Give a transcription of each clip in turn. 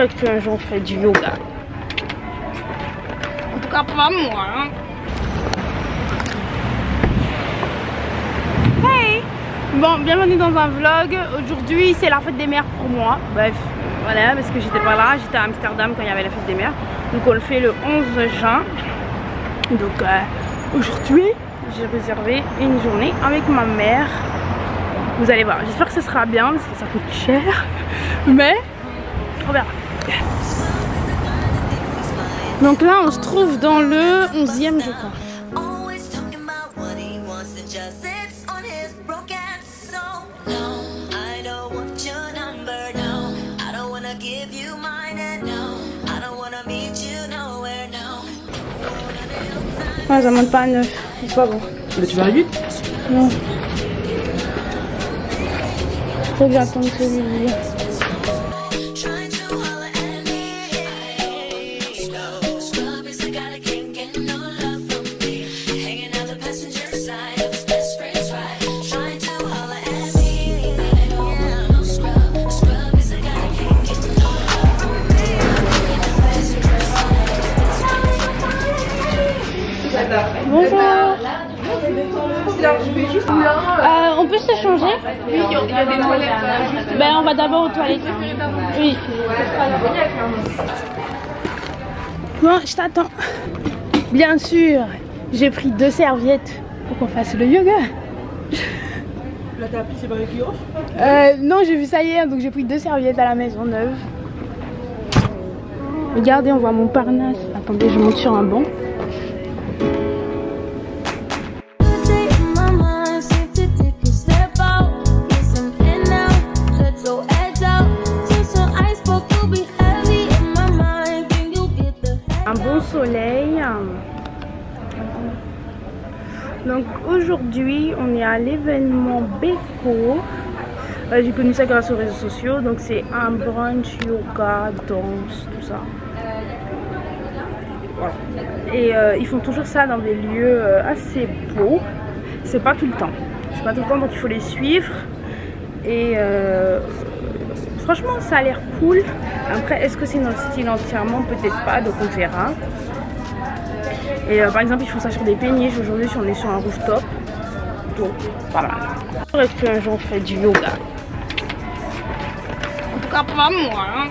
Est-ce qu'un jour on fait du yoga En tout cas pas moi. Hein. Hey Bon, bienvenue dans un vlog. Aujourd'hui c'est la fête des mères pour moi. Bref, voilà, parce que j'étais pas là. J'étais à Amsterdam quand il y avait la fête des mères. Donc on le fait le 11 juin. Donc euh, aujourd'hui j'ai réservé une journée avec ma mère. Vous allez voir, j'espère que ce sera bien parce que ça coûte cher. Mais on verra. Donc là on se trouve dans le 11e je crois. Ah, ça monte pas à 9, c'est pas bon. Mais tu vas à 8 Non. Faut que j'attende celui-là. Bon, je t'attends. Bien sûr, j'ai pris deux serviettes pour qu'on fasse le yoga. Là t'as appris c'est pas avec Euh, non, j'ai vu ça hier, donc j'ai pris deux serviettes à la maison neuve. Regardez, on voit mon Parnasse. Attendez, je monte sur un banc. Bon soleil. Donc aujourd'hui, on est à l'événement Beko. Euh, J'ai connu ça grâce aux réseaux sociaux. Donc c'est un brunch, yoga, danse, tout ça. Et euh, ils font toujours ça dans des lieux euh, assez beaux. C'est pas tout le temps. C'est pas tout le temps, donc il faut les suivre. Et franchement, ça a l'air cool. Après, est-ce que c'est notre style entièrement? Peut-être pas, donc on verra. Et euh, par exemple, ils font ça sur des péniches. Aujourd'hui, on est sur un rooftop. Donc, voilà. Est-ce qu'un jour on fait du yoga En tout cas, pas moi. Hein.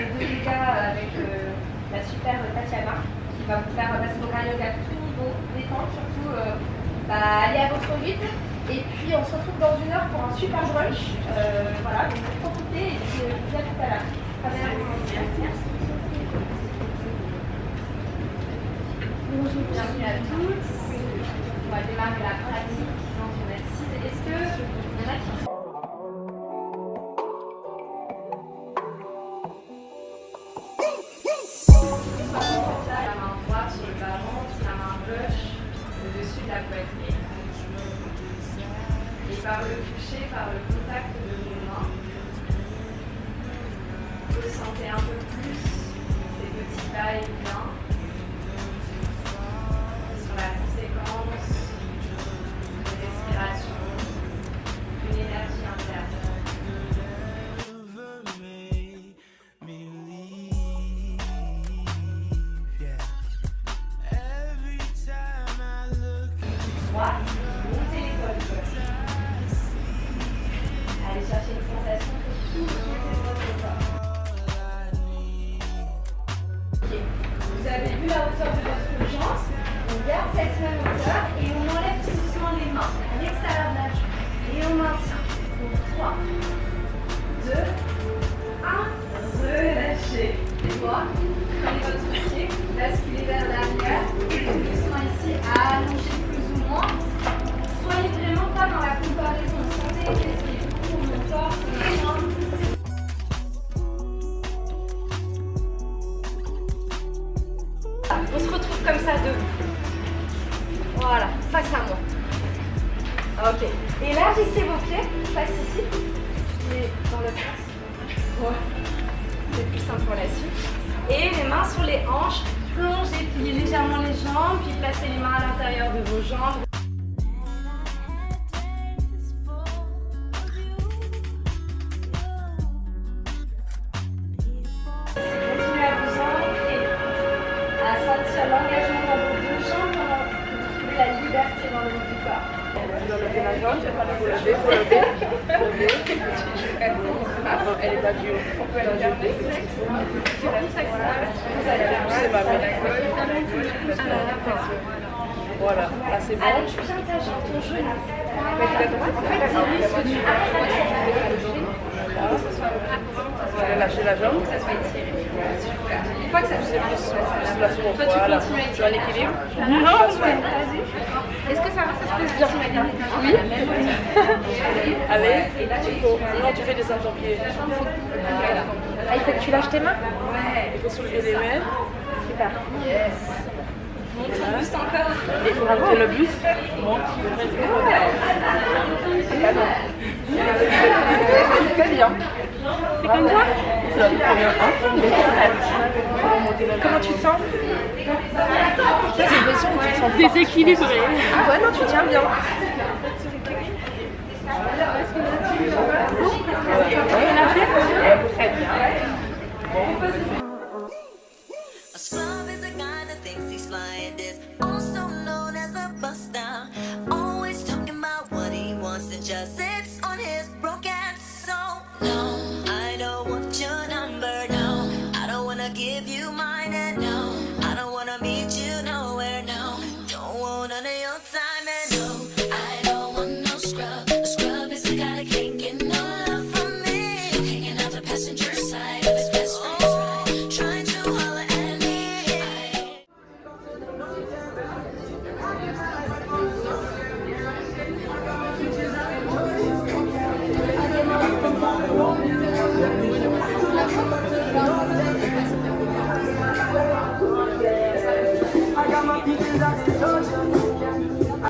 Euh, yoga avec euh, la super Tatiana qui va vous faire passer donc un yoga à tout niveau, détente, surtout euh, bah, aller à votre rythme. Et puis, on se retrouve dans une heure pour un super brunch. Euh, voilà, donc profitez et puis euh, je vous dis à tout à l'heure. Merci. Bienvenue à tous. On va démarrer la pratique dans une assise. Est-ce que il y en a qui la poitrine. Et par le toucher, par le contact de vos mains, vous sentez un peu plus ces petits va-et-vient sur les Et les mains sur les hanches, plongez, pliez légèrement les jambes, puis placez les mains à l'intérieur de vos jambes. C'est ma. Voilà, là c'est bon. Ton En fait, c'est lui ce que tu Je vais lâcher la jambe. ça soit étiré. Une fois que ça se plus, plus. Toi, tu Voilà. continues à l'équilibre Non, Est-ce que ça va, ça se passe bien Oui. Allez, tu. Non, tu fais des interpieds. Ah, il faut que tu lâches tes mains Il faut soulever les mains. Super. Yes. Monte ton buste encore. Il faut monter le buste. Monte. Très bien. C'est comme ça C'est la première. Comment tu te sens c'est une question où tu te sens Déséquilibré. Ah ouais, non, tu tiens bien.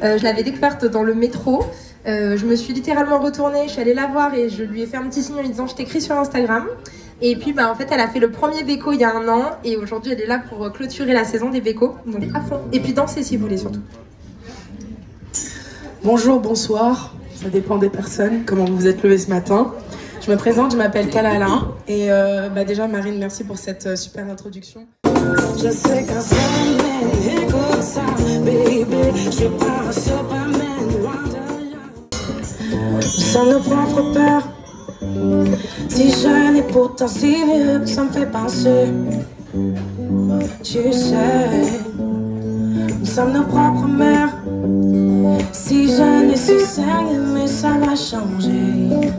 Euh, je l'avais découverte dans le métro. Euh, je me suis littéralement retournée, je suis allée la voir et je lui ai fait un petit signe en lui disant je t'écris sur Instagram. Et puis bah, en fait elle a fait le premier béco il y a un an et aujourd'hui elle est là pour clôturer la saison des bécos. Donc à fond. Et puis danser si vous voulez surtout. Bonjour, bonsoir, ça dépend des personnes, comment vous vous êtes levé ce matin. Je me présente, je m'appelle Kalala et euh, bah déjà Marine, merci pour cette super introduction. Je sais qu'un seul écoute ça, baby, je pars loin de là. Nos propres peurs, si jeune et pourtant si vieux, ça me fait penser, tu sais, nous sommes nos propres mères. Si jeune et si sérieux, mais ça va changer.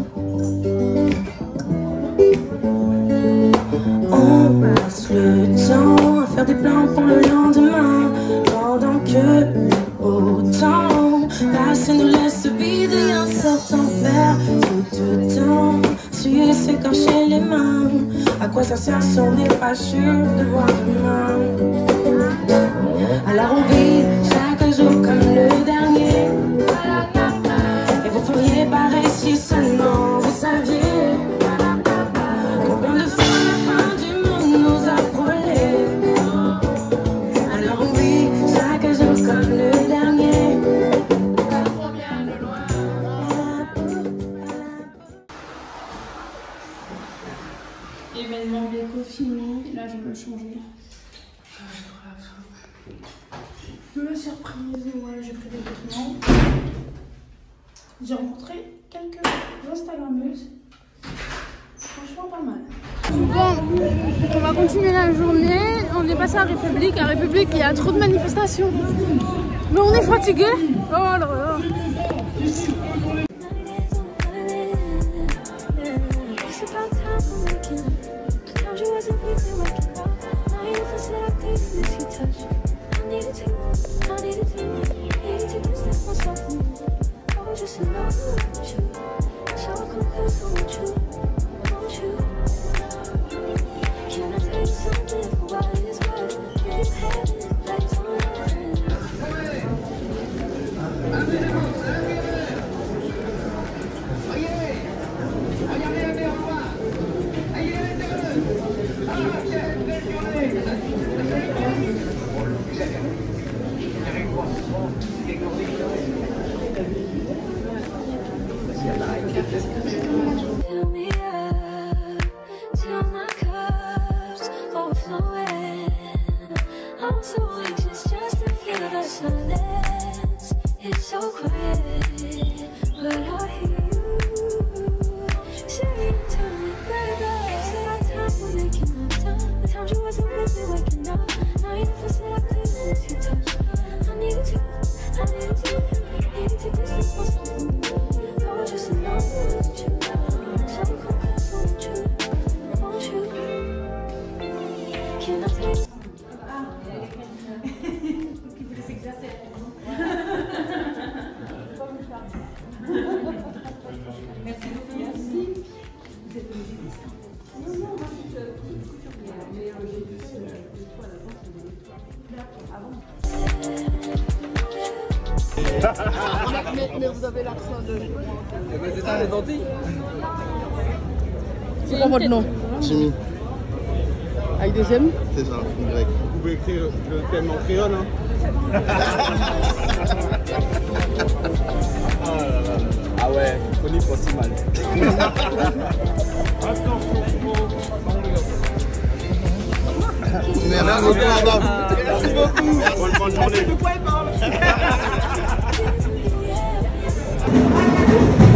À quoi ça sert si on n'est pas sûr de voir? De la surprise, ouais, j'ai pris des vêtements. J'ai rencontré quelques Instagrammeuses. Franchement, pas mal. Bon, on va continuer la journée. On est passé à République. À République, il y a trop de manifestations. Mais on est fatigué. Oh là là. Is he touching? C'est quoi votre nom Jimmy, Avec deux M c'est ça, Y. Vous pouvez écrire le thème en créole. Hein. Ah ouais, on y pas si mal. Merci beaucoup, madame. Merci beaucoup. Bonne, bonne journée. Les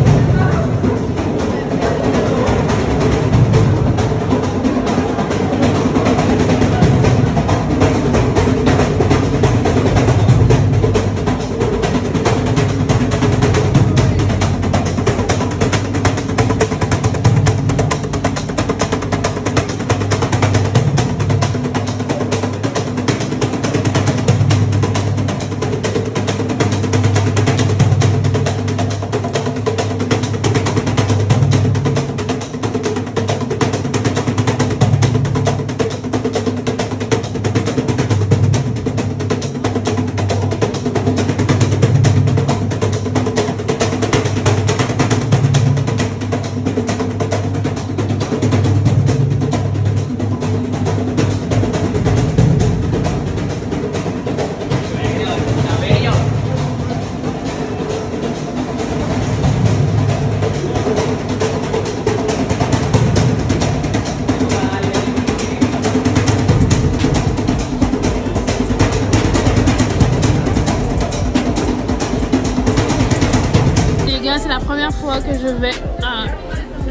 je vais à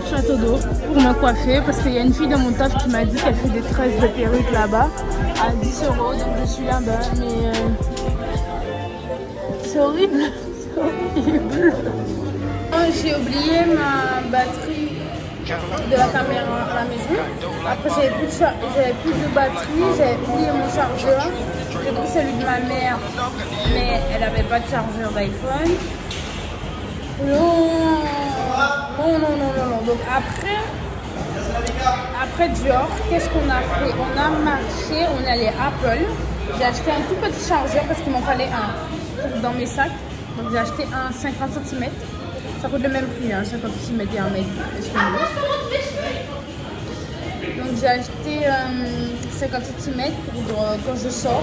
Château d'eau pour me coiffer parce qu'il y a une fille de mon taf qui m'a dit qu'elle fait des tresses de perruque là-bas à 10 euros. Donc je suis là-bas, mais euh, c'est horrible. C'est horrible. Oh, J'ai oublié ma batterie de la caméra à la maison. Après, j'avais plus, de plus de batterie, j'avais oublié mon chargeur. J'ai pris celui de ma mère, mais elle n'avait pas de chargeur d'iPhone. Non, non, non, non, non, non. Donc après, après Dior, qu'est-ce qu'on a fait? On a marché, on est allé à Apple. J'ai acheté un tout petit chargeur parce qu'il m'en fallait un dans mes sacs. Donc j'ai acheté un 50 cm. Ça coûte le même prix, hein, 50 cm et un mètre. excusez-moi. Donc j'ai acheté euh, 50 cm pour euh, quand je sors,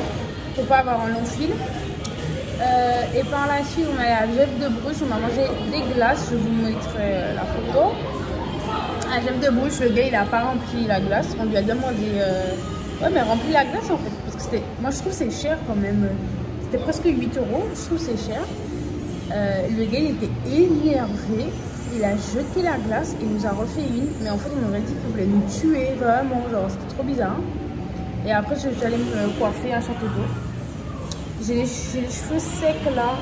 pour pas avoir un long fil. Euh, et par la suite, on est à Jeff de Bruges, on a mangé des glaces, je vous mettrai la photo. À Jeff de Bruges, le gars il a pas rempli la glace, on lui a demandé. euh, Ouais, mais rempli la glace en fait, parce que. Moi je trouve c'est cher quand même. C'était presque 8 euros, je trouve c'est cher. Euh, le gars il était énervé, il a jeté la glace et nous a refait une, mais en fait on aurait dit qu'il voulait nous tuer vraiment, genre c'était trop bizarre. Et après je suis me coiffer à Château d'eau. J'ai les, cheveux secs là.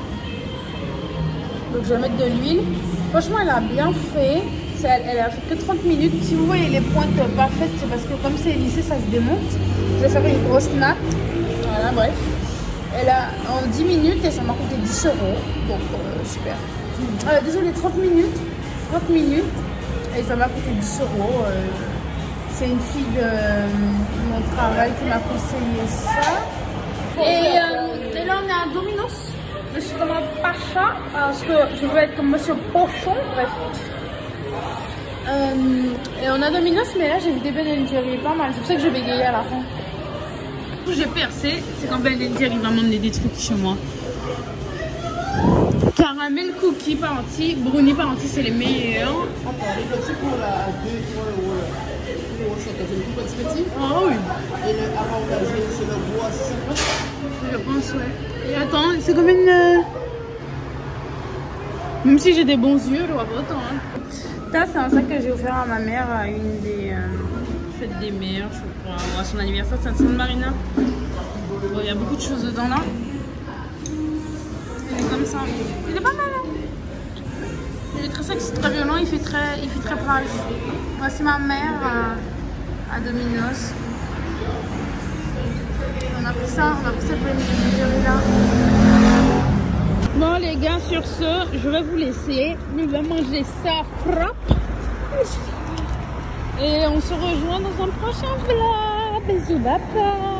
Donc je vais mettre de l'huile. Franchement, elle a bien fait. Elle, a fait que 30 minutes. Si vous voyez les pointes pas faites, c'est parce que comme c'est lissé, ça se démonte. Je vais faire une grosse nappe. Voilà, bref. Elle a en 10 minutes et ça m'a coûté 10 euros. Donc euh, super. Euh, désolé, 30 minutes. 30 minutes. Et ça m'a coûté 10 euros. Euh, c'est une fille de euh, mon travail qui m'a conseillé ça. Et, on est à Domino's. Je suis comme un pacha parce que je veux être comme Monsieur Pochon. Bref. Euh, et on a Domino's, mais là, j'ai vu des Ben Jerry pas mal. C'est pour ça que j'ai bégayé à la fin. Tout j'ai percé, c'est quand Ben Jerry va m'emmener des trucs chez moi. Caramel cookie parenti, brownie parenti, c'est les meilleurs. c'est. Ah oui, Et le c'est le à 650. Je pense, ouais. Et attends, c'est comme une. euh, Même si j'ai des bons yeux, je vois pas autant. Hein. Ça, c'est un sac que j'ai offert à ma mère à une des euh, fêtes des mères, je crois, à son anniversaire, c'est un San Marina. Bon, il y a beaucoup de choses dedans là. Il est comme ça. Il est pas mal, hein. Il est très sexy, c'est très violent, il fait très, il fait très. Voici ma mère euh, à Dominos. On a pris ça, on a pris cette boulangerie là. Bon les gars, sur ce, je vais vous laisser. On va manger ça frappe. Et on se rejoint dans un prochain vlog. Bisous, bye.